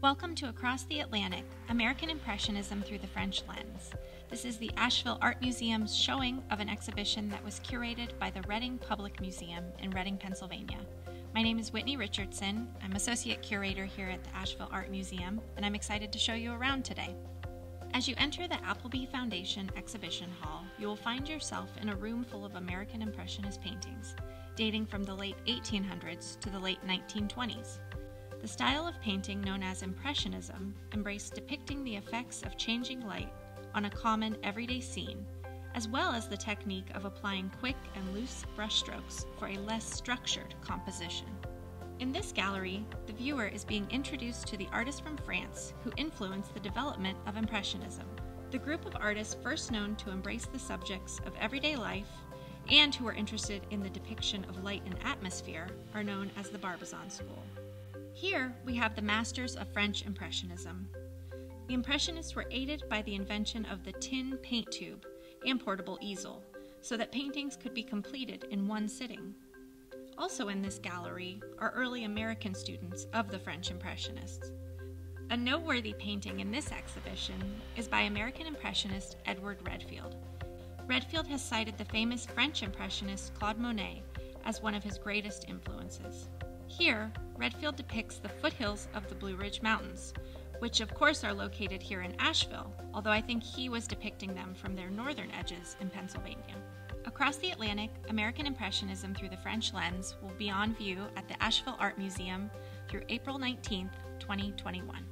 Welcome to Across the Atlantic American Impressionism Through the French Lens. This is the Asheville Art Museum's showing of an exhibition that was curated by the Reading Public Museum in Reading, Pennsylvania. My name is Whitney Richardson. I'm Associate Curator here at the Asheville Art Museum, and I'm excited to show you around today. As you enter the Appleby Foundation Exhibition Hall, you will find yourself in a room full of American Impressionist paintings, dating from the late 1800s to the late 1920s. The style of painting known as Impressionism embraced depicting the effects of changing light on a common everyday scene, as well as the technique of applying quick and loose brushstrokes for a less structured composition. In this gallery, the viewer is being introduced to the artist from France who influenced the development of Impressionism. The group of artists first known to embrace the subjects of everyday life and who are interested in the depiction of light and atmosphere are known as the Barbizon School. Here we have the masters of French Impressionism. The Impressionists were aided by the invention of the tin paint tube and portable easel, so that paintings could be completed in one sitting. Also in this gallery are early American students of the French Impressionists. A noteworthy painting in this exhibition is by American Impressionist Edward Redfield. Redfield has cited the famous French Impressionist Claude Monet as one of his greatest influences. Here, Redfield depicts the foothills of the Blue Ridge Mountains, which of course are located here in Asheville, although I think he was depicting them from their northern edges in Pennsylvania. Across the Atlantic, American Impressionism through the French lens will be on view at the Asheville Art Museum through April 19, 2021.